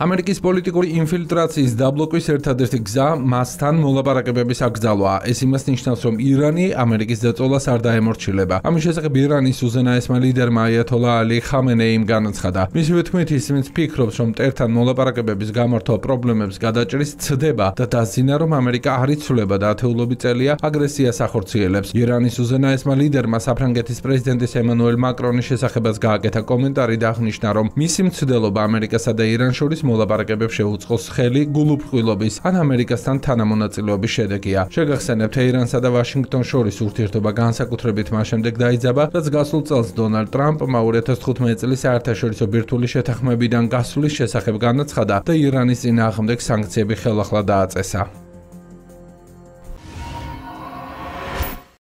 ამერიკის პოლიტიკური ინფილტრაციის დაბლოკვის ერთადერთი გზა მასთან მოლაპარაკებების აკრძალვა. ეს იმას ნიშნავს, რომ ირანი ამერიკის დაწოლას არ დაემორჩილება. ამის შესახებ ირანის უზენაესმა ლიდერმა აიათოლა ალი ხამენეიმ განაცხადა. მისივე თქმით, ისინი ფიქრობს, რომ ტერთან მოლაპარაკებების გამართვა პრობლემებს გადაჭრის ცდება და დაზინა, რომ ამერიკა არ იცვლება და ათეულობი წელია აგრესიას ახორციელებს. ირანის უზენაესმა ლიდერმა საფრანგეთის პრეზიდენტის ემანუელ მაკრონის შესახებაც გააკეთა კომენტარი და აღნიშნა, რომ მისი მცდელობა ამერიკასა და ირანს შორის მოლაპარაკებებს შეუწყოს ხელი გულუფხილობის ან ამერიკასთან თანამონაწილეობის შედეგია. შეგახსენებთ, ირანსა და ვაშინგტონ შორის ურთიერთობა განსაკუთრებით მას შემდეგ დაიძაბა, რაც გასულ წელს დონალდ ტრამპმა 2015 წლის საერთაშორისო ბირთვული შეთანხმებიდან გასვლის შესახებ განაცხადა და ირანის წინააღმდეგ სანქციები ხელახლა დააწესა.